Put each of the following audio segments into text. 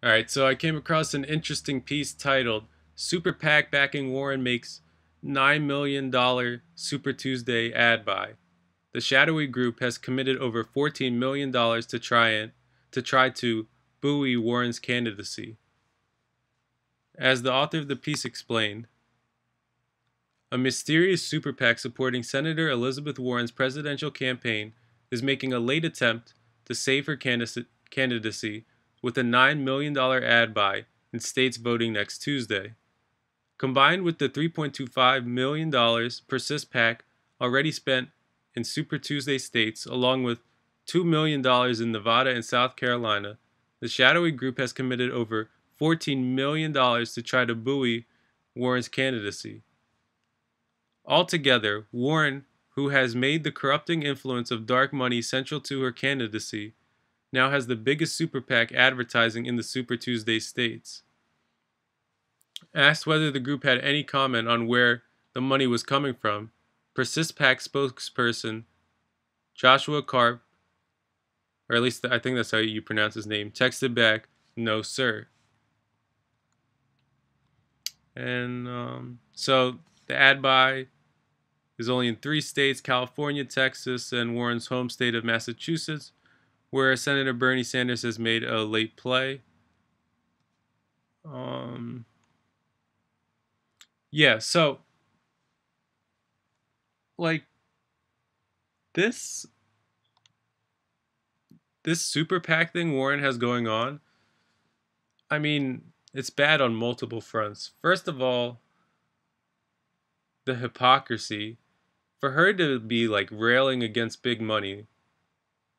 All right, so I came across an interesting piece titled Super PAC backing Warren makes $9 million Super Tuesday ad buy. The shadowy group has committed over $14 million to try and to try to buoy Warren's candidacy. As the author of the piece explained, a mysterious super PAC supporting Senator Elizabeth Warren's presidential campaign is making a late attempt to save her candidacy with a $9 million ad buy in states voting next Tuesday. Combined with the $3.25 million Persist PAC already spent in Super Tuesday states, along with $2 million in Nevada and South Carolina, the shadowy group has committed over $14 million to try to buoy Warren's candidacy. Altogether, Warren, who has made the corrupting influence of dark money central to her candidacy, now has the biggest super PAC advertising in the Super Tuesday states. Asked whether the group had any comment on where the money was coming from, Persist PAC spokesperson Joshua Karp, or at least I think that's how you pronounce his name, texted back, No, sir. And um, so the ad buy is only in three states California, Texas, and Warren's home state of Massachusetts where Senator Bernie Sanders has made a late play. Um, yeah, so like this this super PAC thing Warren has going on. I mean, it's bad on multiple fronts. First of all, the hypocrisy for her to be like railing against big money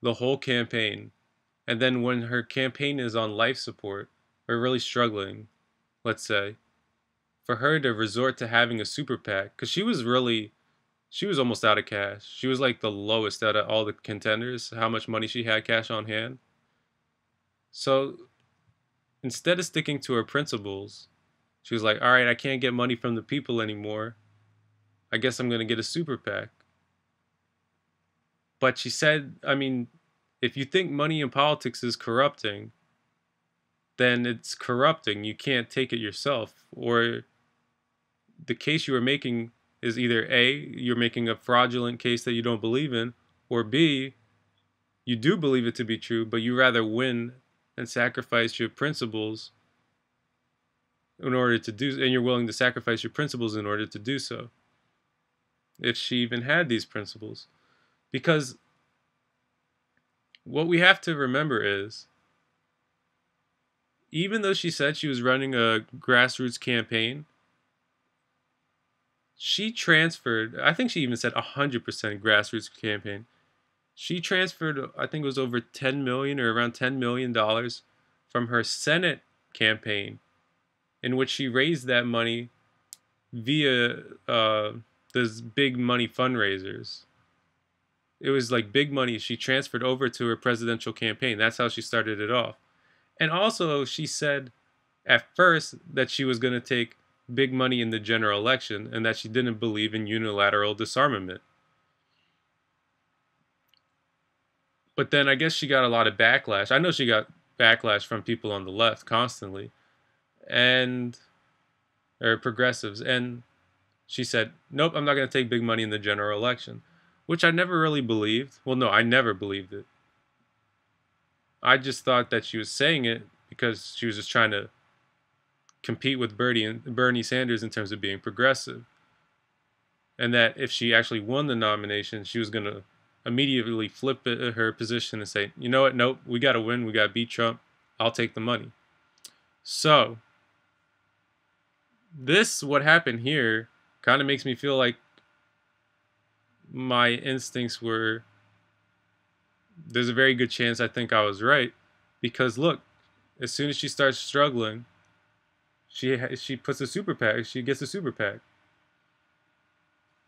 the whole campaign. And then when her campaign is on life support or really struggling, let's say, for her to resort to having a super PAC, because she was really, she was almost out of cash. She was like the lowest out of all the contenders, how much money she had cash on hand. So instead of sticking to her principles, she was like, all right, I can't get money from the people anymore. I guess I'm going to get a super PAC. But she said, I mean, if you think money in politics is corrupting, then it's corrupting. You can't take it yourself. Or the case you are making is either A, you're making a fraudulent case that you don't believe in, or B, you do believe it to be true, but you rather win and sacrifice your principles in order to do and you're willing to sacrifice your principles in order to do so. If she even had these principles. Because what we have to remember is even though she said she was running a grassroots campaign, she transferred, I think she even said 100% grassroots campaign. She transferred, I think it was over 10 million or around 10 million dollars from her Senate campaign, in which she raised that money via uh, those big money fundraisers it was like big money she transferred over to her presidential campaign. That's how she started it off. And also, she said at first that she was going to take big money in the general election and that she didn't believe in unilateral disarmament. But then I guess she got a lot of backlash. I know she got backlash from people on the left constantly and or progressives and she said, "Nope, I'm not going to take big money in the general election." Which I never really believed. Well, no, I never believed it. I just thought that she was saying it because she was just trying to compete with Bernie and Bernie Sanders in terms of being progressive. And that if she actually won the nomination, she was going to immediately flip it, uh, her position and say, you know what, nope, we got to win, we got to beat Trump, I'll take the money. So, this, what happened here, kind of makes me feel like my instincts were there's a very good chance I think I was right because look, as soon as she starts struggling, she she puts a super PAC, she gets a super PAC.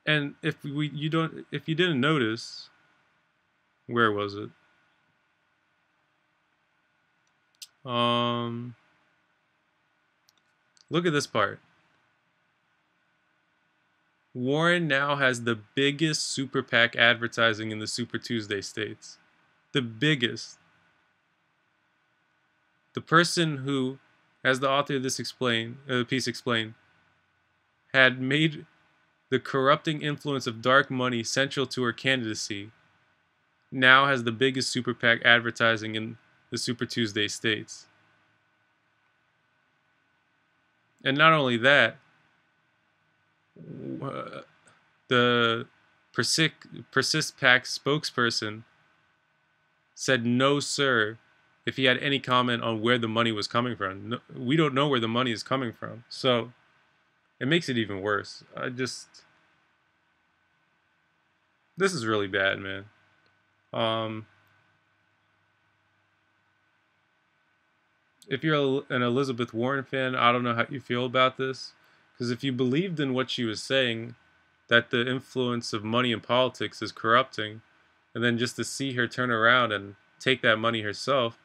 And if we you don't if you didn't notice, where was it? Um look at this part. Warren now has the biggest super PAC advertising in the Super Tuesday states. The biggest. The person who, as the author of this explain, uh, piece explained, had made the corrupting influence of dark money central to her candidacy, now has the biggest super PAC advertising in the Super Tuesday states. And not only that, the Persist, Persist PAC spokesperson said no, sir, if he had any comment on where the money was coming from. No, we don't know where the money is coming from. So it makes it even worse. I just. This is really bad, man. Um, if you're an Elizabeth Warren fan, I don't know how you feel about this. Because if you believed in what she was saying, that the influence of money in politics is corrupting, and then just to see her turn around and take that money herself,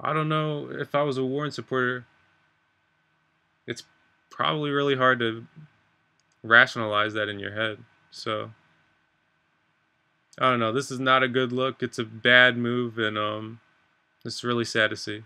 I don't know if I was a Warren supporter. It's probably really hard to rationalize that in your head. So I don't know. This is not a good look. It's a bad move, and um, it's really sad to see.